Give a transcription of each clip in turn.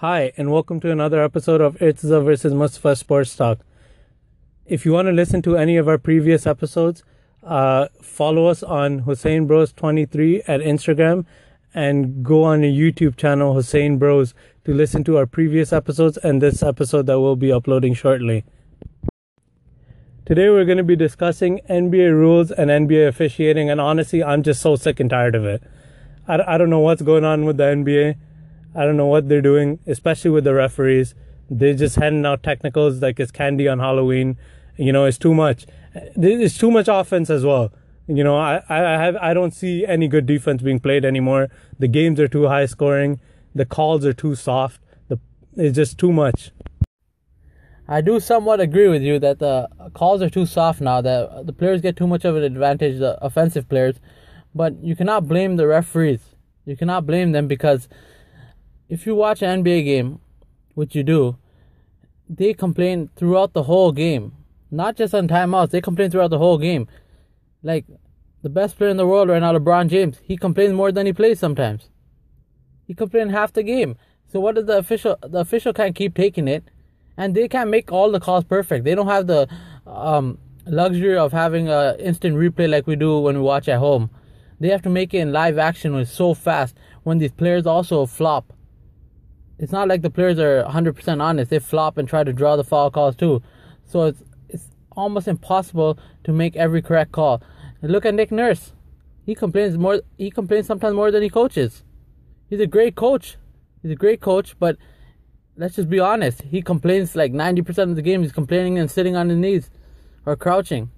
Hi, and welcome to another episode of Irtaza versus Mustafa Sports Talk. If you want to listen to any of our previous episodes, uh, follow us on Hussain Bros 23 at Instagram and go on the YouTube channel Hussain Bros to listen to our previous episodes and this episode that we'll be uploading shortly. Today we're going to be discussing NBA rules and NBA officiating, and honestly, I'm just so sick and tired of it. I, I don't know what's going on with the NBA. I don't know what they're doing, especially with the referees. They're just handing out technicals like it's candy on Halloween. You know, it's too much. It's too much offense as well. You know, I, I have I don't see any good defense being played anymore. The games are too high scoring. The calls are too soft. The it's just too much. I do somewhat agree with you that the calls are too soft now. That the players get too much of an advantage, the offensive players. But you cannot blame the referees. You cannot blame them because if you watch an NBA game, which you do, they complain throughout the whole game. Not just on timeouts, they complain throughout the whole game. Like the best player in the world right now, LeBron James, he complains more than he plays sometimes. He complains half the game. So what does the official the official can't keep taking it and they can't make all the calls perfect. They don't have the um, luxury of having a instant replay like we do when we watch at home. They have to make it in live action when it's so fast. When these players also flop, it's not like the players are 100% honest. They flop and try to draw the foul calls too. So it's it's almost impossible to make every correct call. And look at Nick Nurse. He complains more. He complains sometimes more than he coaches. He's a great coach. He's a great coach, but let's just be honest. He complains like 90% of the game. He's complaining and sitting on his knees or crouching.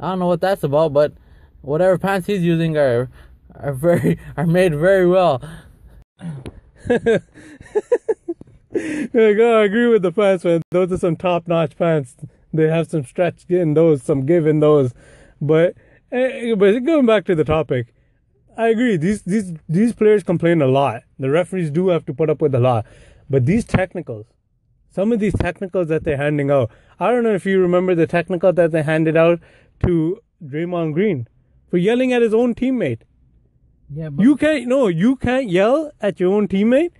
I don't know what that's about, but whatever pants he's using are are very are made very well. like, oh, I agree with the pants, man. Those are some top-notch pants. They have some stretch in those, some give in those. But eh, but going back to the topic, I agree. These these these players complain a lot. The referees do have to put up with a lot. But these technicals, some of these technicals that they're handing out, I don't know if you remember the technical that they handed out to Draymond Green for yelling at his own teammate. Yeah, but you can't no, you can't yell at your own teammate.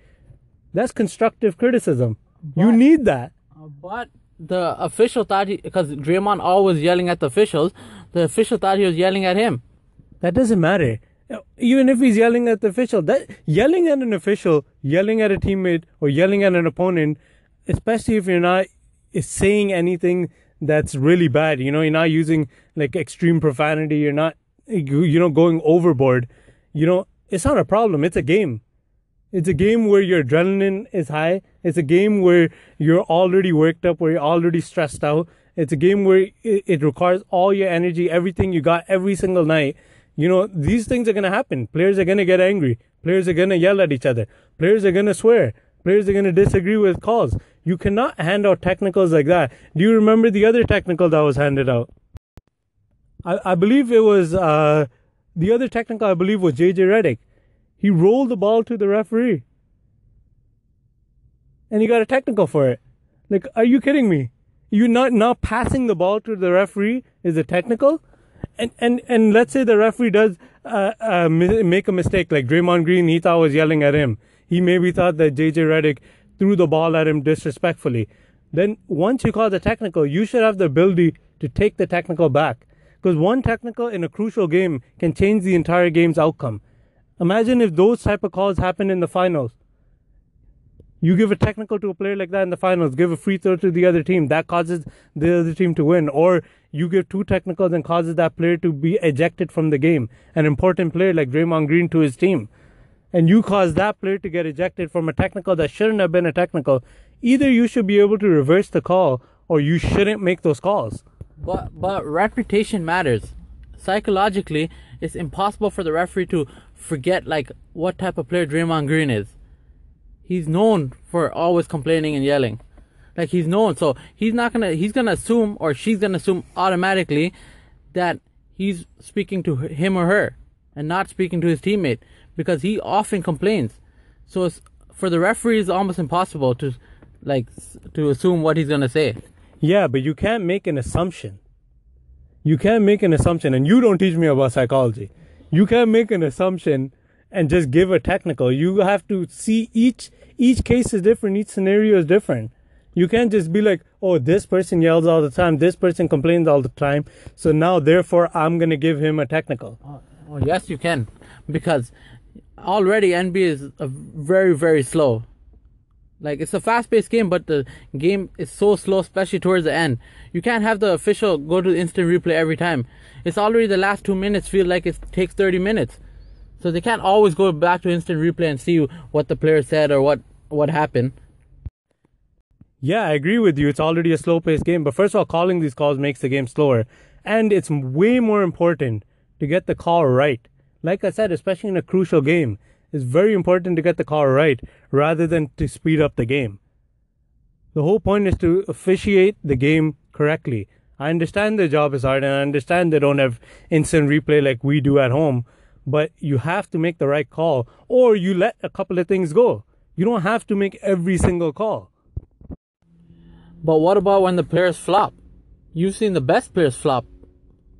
That's constructive criticism. But, you need that. Uh, but the official thought because Draymond always yelling at the officials, the official thought he was yelling at him. That doesn't matter even if he's yelling at the official, that yelling at an official, yelling at a teammate, or yelling at an opponent, especially if you're not saying anything that's really bad, you know, you're not using like extreme profanity, you're not, you know, going overboard, you know, it's not a problem. It's a game. It's a game where your adrenaline is high. It's a game where you're already worked up, where you're already stressed out. It's a game where it, it requires all your energy, everything you got every single night you know, these things are going to happen. Players are going to get angry. Players are going to yell at each other. Players are going to swear. Players are going to disagree with calls. You cannot hand out technicals like that. Do you remember the other technical that was handed out? I, I believe it was, uh, the other technical, I believe, was JJ Redick. He rolled the ball to the referee. And he got a technical for it. Like, are you kidding me? You not, not passing the ball to the referee is a technical? and and and let's say the referee does uh, uh, make a mistake, like Draymond Green, he thought was yelling at him. He maybe thought that JJ Redick threw the ball at him disrespectfully. Then once you call the technical, you should have the ability to take the technical back. Because one technical in a crucial game can change the entire game's outcome. Imagine if those type of calls happen in the finals. You give a technical to a player like that in the finals, give a free throw to the other team, that causes the other team to win. Or you give two technicals and causes that player to be ejected from the game, an important player like Draymond Green to his team. And you cause that player to get ejected from a technical that shouldn't have been a technical. Either you should be able to reverse the call or you shouldn't make those calls. But but reputation matters. Psychologically, it's impossible for the referee to forget like what type of player Draymond Green is he's known for always complaining and yelling. Like he's known, so he's not gonna he's gonna assume or she's gonna assume automatically that he's speaking to him or her and not speaking to his teammate because he often complains. So for the referee, it's almost impossible to like to assume what he's gonna say. Yeah, but you can't make an assumption. You can't make an assumption, and you don't teach me about psychology. You can't make an assumption and just give a technical. You have to see each each case is different, each scenario is different. You can't just be like, oh, this person yells all the time, this person complains all the time, so now therefore I'm gonna give him a technical. Oh, oh, yes, you can, because already NBA is very very slow. Like it's a fast-paced game, but the game is so slow, especially towards the end. You can't have the official go to instant replay every time. It's already the last two minutes feel like it takes 30 minutes, so they can't always go back to instant replay and see what the player said or what what happened. Yeah, I agree with you. It's already a slow-paced game, but first of all, calling these calls makes the game slower, and it's way more important to get the call right. Like I said, especially in a crucial game, it's very important to get the call right rather than to speed up the game. The whole point is to officiate the game correctly. I understand their job is hard and I understand they don't have instant replay like we do at home, but you have to make the right call or you let a couple of things go. You don't have to make every single call. But what about when the players flop? You've seen the best players flop.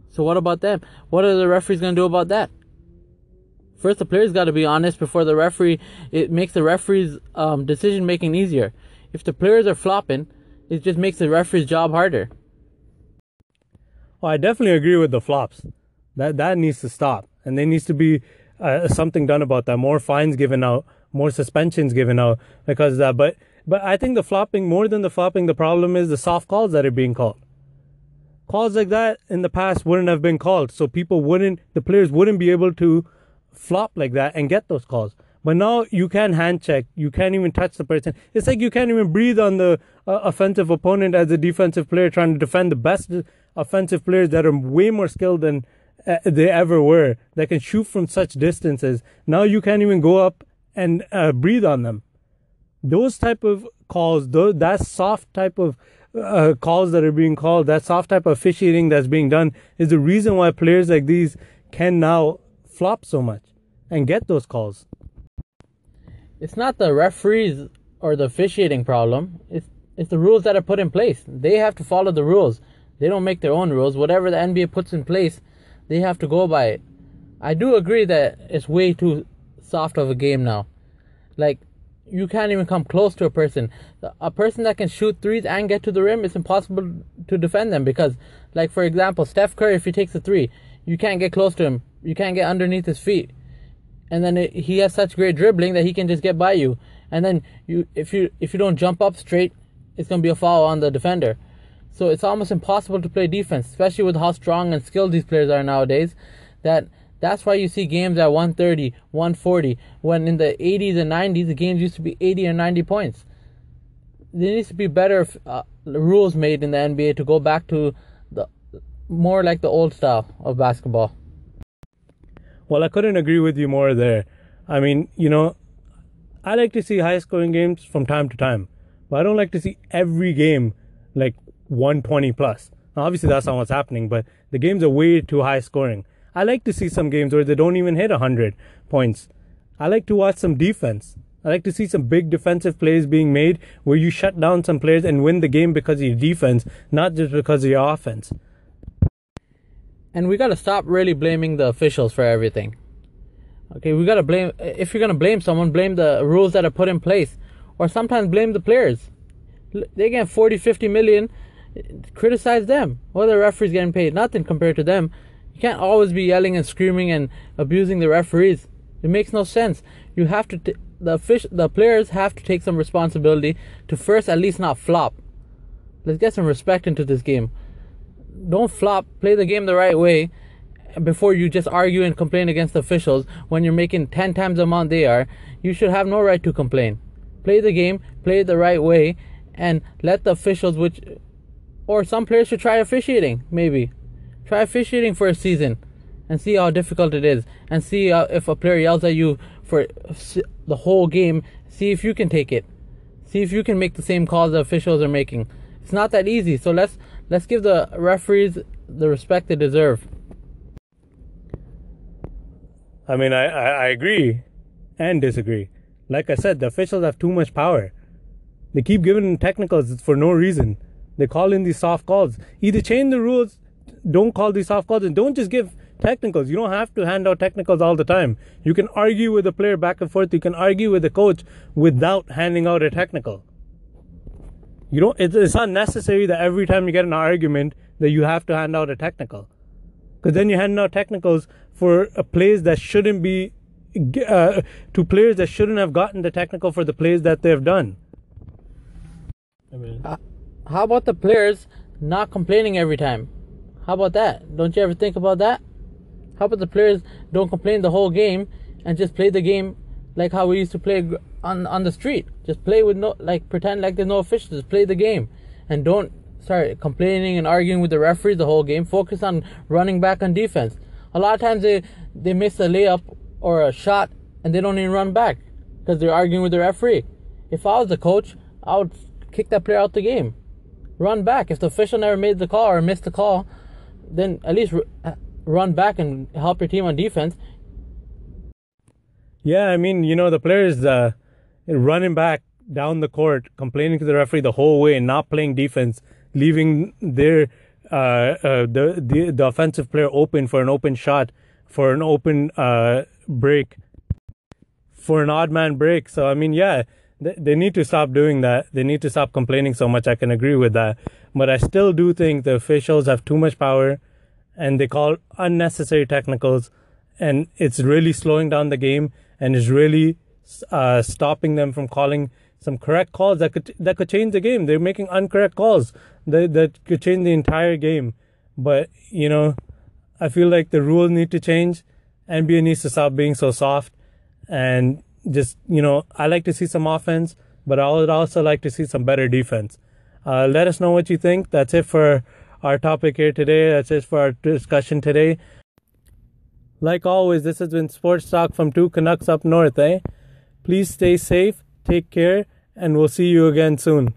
So what about them? What are the referees going to do about that? First, the players got to be honest before the referee. It makes the referee's um, decision making easier. If the players are flopping, it just makes the referee's job harder. Well, I definitely agree with the flops. That that needs to stop, and there needs to be uh, something done about that. More fines given out, more suspensions given out because that. But but I think the flopping more than the flopping, the problem is the soft calls that are being called. Calls like that in the past wouldn't have been called, so people wouldn't, the players wouldn't be able to flop like that and get those calls. But now you can't hand check. You can't even touch the person. It's like you can't even breathe on the uh, offensive opponent as a defensive player trying to defend the best offensive players that are way more skilled than uh, they ever were that can shoot from such distances. Now you can't even go up and uh, breathe on them. Those type of calls, those, that soft type of uh, calls that are being called, that soft type of officiating that's being done is the reason why players like these can now flop so much and get those calls. It's not the referees or the officiating problem. It's it's the rules that are put in place. They have to follow the rules. They don't make their own rules. Whatever the NBA puts in place, they have to go by it. I do agree that it's way too soft of a game now. Like you can't even come close to a person. A person that can shoot threes and get to the rim, it's impossible to defend them because, like for example, Steph Curry, if he takes a three, you can't get close to him. You can't get underneath his feet and then it, he has such great dribbling that he can just get by you. And then you, if you if you don't jump up straight, it's gonna be a foul on the defender. So it's almost impossible to play defense, especially with how strong and skilled these players are nowadays. That that's why you see games at 130, 140. When in the 80s and 90s, the games used to be 80 or 90 points. There needs to be better uh, rules made in the NBA to go back to the more like the old style of basketball. Well, I couldn't agree with you more there. I mean, you know, I like to see high scoring games from time to time, but I don't like to see every game like 120 plus. Now, obviously, that's not what's happening, but the games are way too high scoring. I like to see some games where they don't even hit 100 points. I like to watch some defense. I like to see some big defensive plays being made where you shut down some players and win the game because of your defense, not just because of your offense and we gotta stop really blaming the officials for everything. Okay, we gotta blame if you're gonna blame someone, blame the rules that are put in place, or sometimes blame the players. They get 40, 50 million. Criticize them. Are the referees getting paid? Nothing compared to them. You can't always be yelling and screaming and abusing the referees. It makes no sense. You have to t- the fish the players have to take some responsibility to first at least not flop. Let's get some respect into this game don't flop. Play the game the right way before you just argue and complain against officials when you're making 10 times the amount they are. You should have no right to complain. Play the game, play it the right way, and let the officials, which, or some players should try officiating, maybe. Try officiating for a season and see how difficult it is. And see if a player yells at you for the whole game, see if you can take it. See if you can make the same calls the officials are making. It's not that easy. So let's Let's give the referees the respect they deserve. I mean, I, I, I agree and disagree. Like I said, the officials have too much power. They keep giving technicals for no reason. They call in these soft calls. Either change the rules, don't call these soft calls, and don't just give technicals. You don't have to hand out technicals all the time. You can argue with the player back and forth. You can argue with the coach without handing out a technical. You don't. It's, it's not necessary that every time you get an argument that you have to hand out a technical, because then you hand out technicals for a plays that shouldn't be uh, to players that shouldn't have gotten the technical for the plays that they've done. I mean, uh, how about the players not complaining every time? How about that? Don't you ever think about that? How about the players don't complain the whole game and just play the game like how we used to play on on the street? Just play with no like pretend like there's no officials. Just play the game and don't start complaining and arguing with the referees the whole game. Focus on running back on defense. A lot of times they they miss a layup or a shot and they don't even run back because they're arguing with the referee. If I was the coach, I would kick that player out the game. Run back. If the official never made the call or missed the call, then at least uh, run back and help your team on defense. Yeah, I mean, you know, the players uh, running back down the court, complaining to the referee the whole way, and not playing defense, leaving their uh, uh, the, the the offensive player open for an open shot, for an open uh, break, for an odd man break. So I mean, yeah, they, they need to stop doing that. They need to stop complaining so much. I can agree with that. But I still do think the officials have too much power and they call unnecessary technicals and it's really slowing down the game and is really uh, stopping them from calling some correct calls that could that could change the game. They're making incorrect calls that that could change the entire game. But you know, I feel like the rules need to change. NBA needs to stop being so soft and just you know I like to see some offense, but I would also like to see some better defense. Uh, let us know what you think. That's it for our topic here today. That's it for our discussion today. Like always, this has been Sports Talk from two Canucks up north. Eh? Please stay safe, take care, and we'll see you again soon.